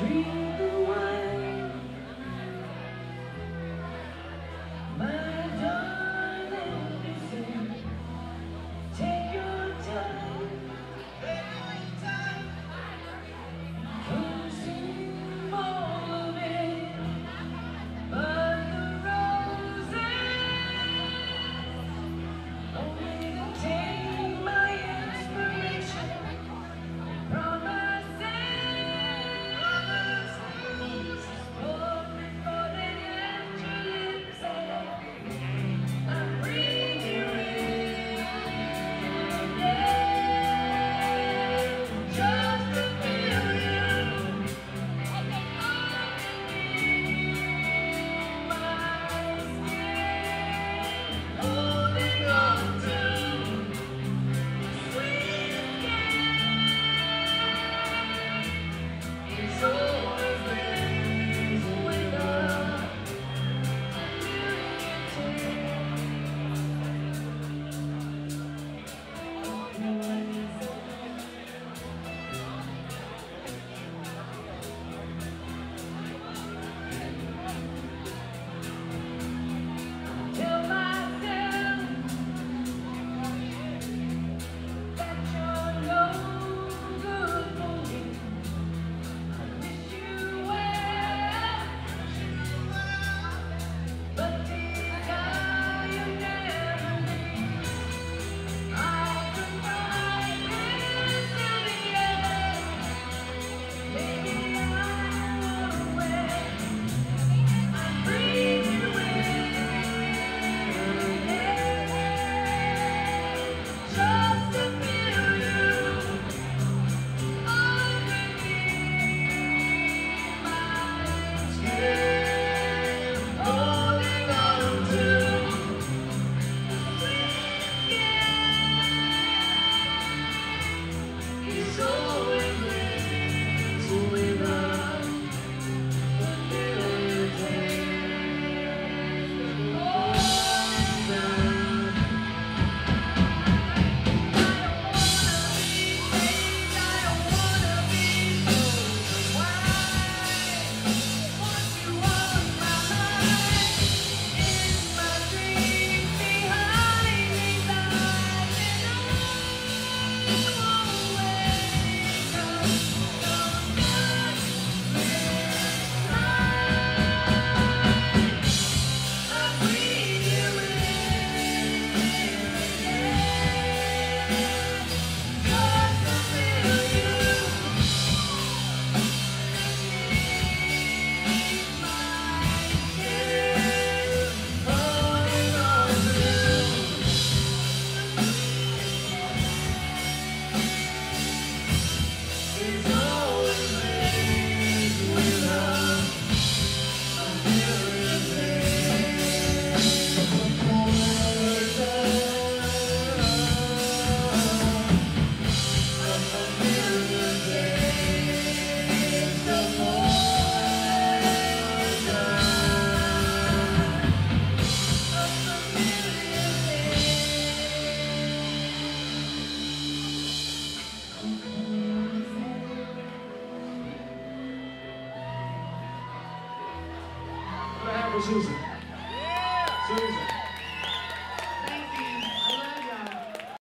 dream. しいです。そう。